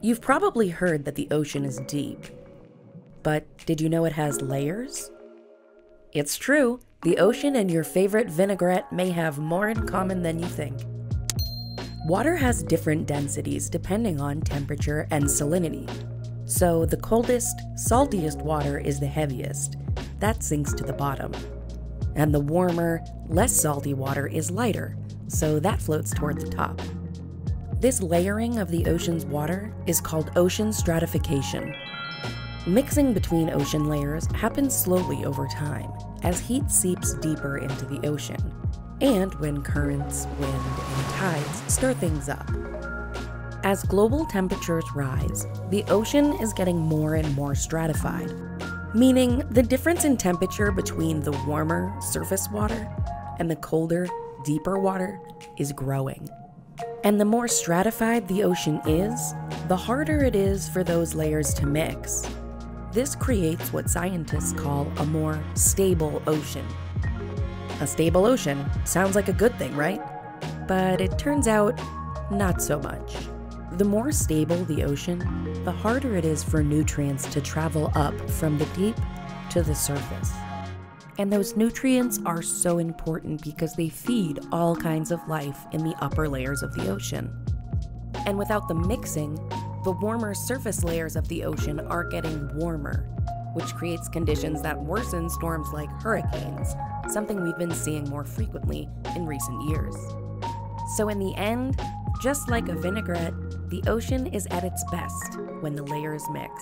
You've probably heard that the ocean is deep. But did you know it has layers? It's true, the ocean and your favorite vinaigrette may have more in common than you think. Water has different densities depending on temperature and salinity. So the coldest, saltiest water is the heaviest. That sinks to the bottom. And the warmer, less salty water is lighter, so that floats toward the top. This layering of the ocean's water is called ocean stratification. Mixing between ocean layers happens slowly over time as heat seeps deeper into the ocean, and when currents, wind, and tides stir things up. As global temperatures rise, the ocean is getting more and more stratified, meaning the difference in temperature between the warmer surface water and the colder, deeper water is growing. And the more stratified the ocean is, the harder it is for those layers to mix. This creates what scientists call a more stable ocean. A stable ocean sounds like a good thing, right? But it turns out, not so much. The more stable the ocean, the harder it is for nutrients to travel up from the deep to the surface. And those nutrients are so important because they feed all kinds of life in the upper layers of the ocean. And without the mixing, the warmer surface layers of the ocean are getting warmer, which creates conditions that worsen storms like hurricanes, something we've been seeing more frequently in recent years. So, in the end, just like a vinaigrette, the ocean is at its best when the layers mix.